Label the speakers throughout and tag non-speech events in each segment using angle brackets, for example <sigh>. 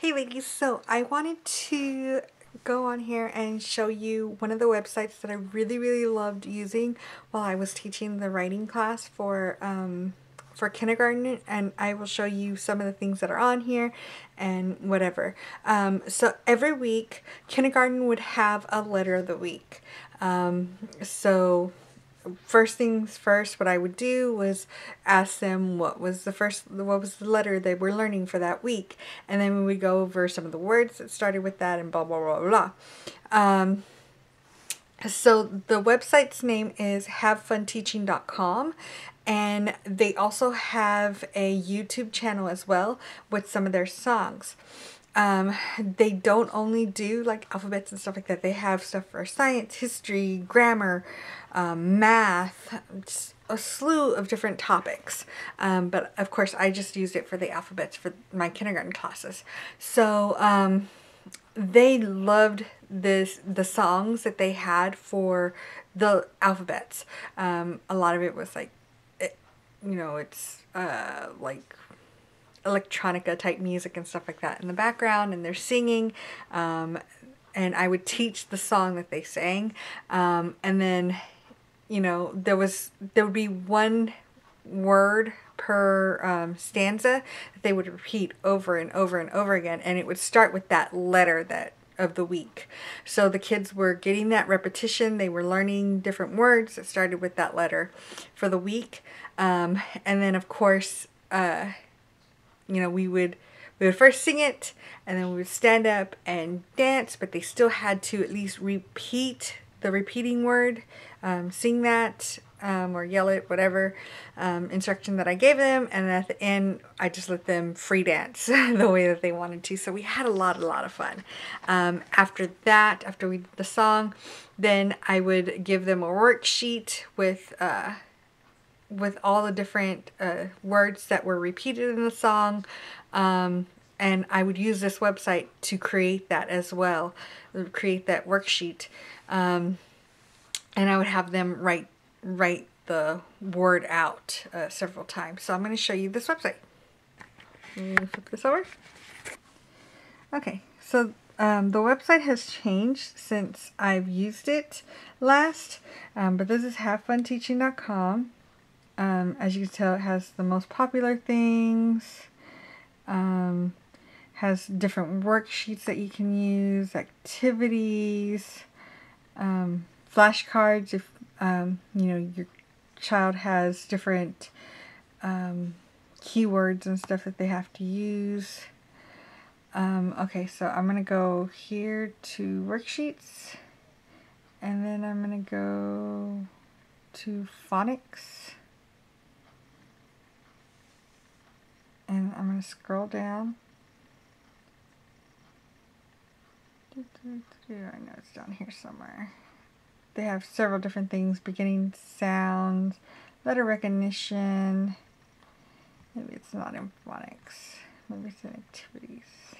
Speaker 1: Hey ladies, so I wanted to go on here and show you one of the websites that I really really loved using while I was teaching the writing class for um, for kindergarten and I will show you some of the things that are on here and whatever. Um, so every week kindergarten would have a letter of the week. Um, so first things first, what I would do was ask them what was the first, what was the letter they were learning for that week. And then we would go over some of the words that started with that and blah, blah, blah, blah. Um, so the website's name is havefunteaching.com and they also have a YouTube channel as well with some of their songs. Um, they don't only do like alphabets and stuff like that. They have stuff for science, history, grammar, um, math, a slew of different topics. Um, but of course, I just used it for the alphabets for my kindergarten classes. So um, they loved this the songs that they had for the alphabets. Um, a lot of it was like, it, you know, it's uh, like electronica type music and stuff like that in the background and they're singing um, and I would teach the song that they sang um, and then you know there was there would be one word per um, stanza that they would repeat over and over and over again and it would start with that letter that of the week. So the kids were getting that repetition. They were learning different words that started with that letter for the week. Um, and then of course, uh, you know, we would we would first sing it and then we would stand up and dance, but they still had to at least repeat the repeating word, um, sing that um, or yell it, whatever um, instruction that I gave them. And at the end, I just let them free dance <laughs> the way that they wanted to. So we had a lot, a lot of fun. Um, after that, after we did the song, then I would give them a worksheet with uh, with all the different uh, words that were repeated in the song. Um, and I would use this website to create that as well, create that worksheet. Um, and I would have them write, write the word out uh, several times. So I'm going to show you this website. flip this over. Okay, so um, the website has changed since I've used it last, um, but this is havefunteaching.com. Um, as you can tell, it has the most popular things, um, has different worksheets that you can use, activities, um, flashcards if, um, you know, your child has different um, keywords and stuff that they have to use. Um, okay, so I'm going to go here to worksheets, and then I'm going to go to phonics. And I'm going to scroll down. I know it's down here somewhere. They have several different things, beginning sounds, letter recognition. Maybe it's not in phonics. Maybe it's in activities.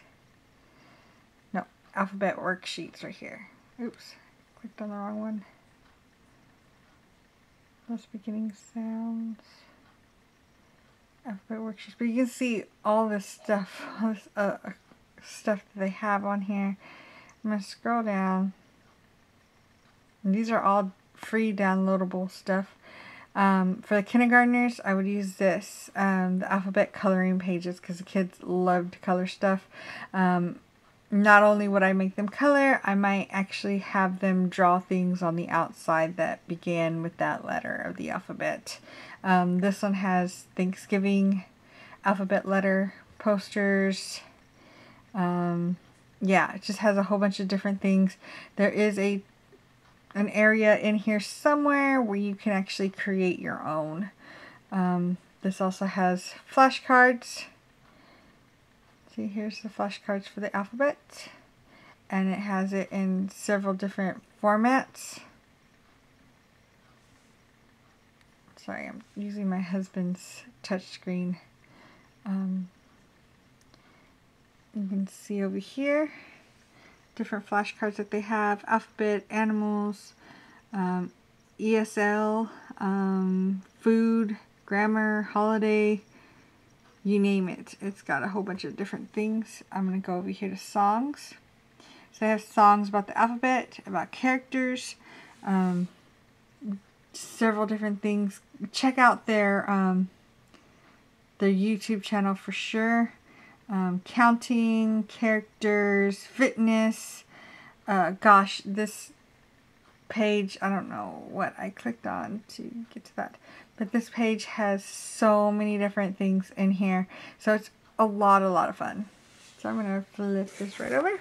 Speaker 1: No, alphabet worksheets right here. Oops, clicked on the wrong one. Most beginning sounds alphabet worksheets. But you can see all this stuff, <laughs> all this uh, stuff that they have on here. I'm going to scroll down. And these are all free downloadable stuff. Um, for the kindergartners, I would use this, um, the alphabet coloring pages, because the kids love to color stuff. Um, not only would I make them color, I might actually have them draw things on the outside that began with that letter of the alphabet. Um, this one has Thanksgiving alphabet letter posters. Um, yeah, it just has a whole bunch of different things. There is a an area in here somewhere where you can actually create your own. Um, this also has flashcards See, here's the flashcards for the alphabet. And it has it in several different formats. Sorry, I'm using my husband's touchscreen. Um, you can see over here different flashcards that they have. Alphabet, animals, um, ESL, um, food, grammar, holiday, you name it. It's got a whole bunch of different things. I'm going to go over here to songs. So I have songs about the alphabet, about characters, um, several different things. Check out their um, their YouTube channel for sure. Um, counting, characters, fitness. Uh, gosh, this page, I don't know what I clicked on to get to that. But this page has so many different things in here. So it's a lot, a lot of fun. So I'm going to flip this right over.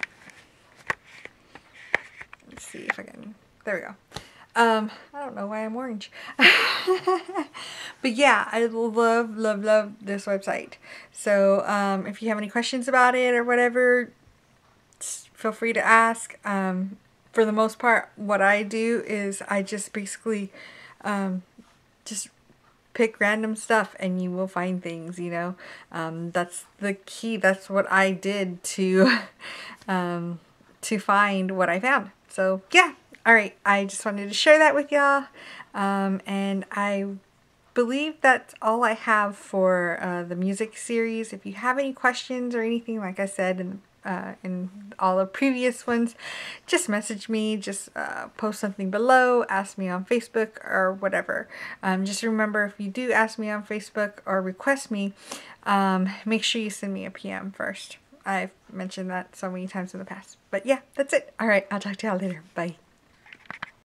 Speaker 1: Let's see if I can, there we go. Um, I don't know why I'm orange. <laughs> but yeah, I love, love, love this website. So um, if you have any questions about it or whatever, feel free to ask. Um, for the most part, what I do is I just basically um, just pick random stuff and you will find things, you know. Um, that's the key. That's what I did to <laughs> um, to find what I found. So yeah, all right. I just wanted to share that with y'all. Um, and I believe that's all I have for uh, the music series. If you have any questions or anything, like I said in uh, in all the previous ones, just message me, just uh, post something below, ask me on Facebook or whatever. Um, just remember if you do ask me on Facebook or request me, um, make sure you send me a PM first. I've mentioned that so many times in the past. But yeah, that's it. All right, I'll talk to y'all later. Bye.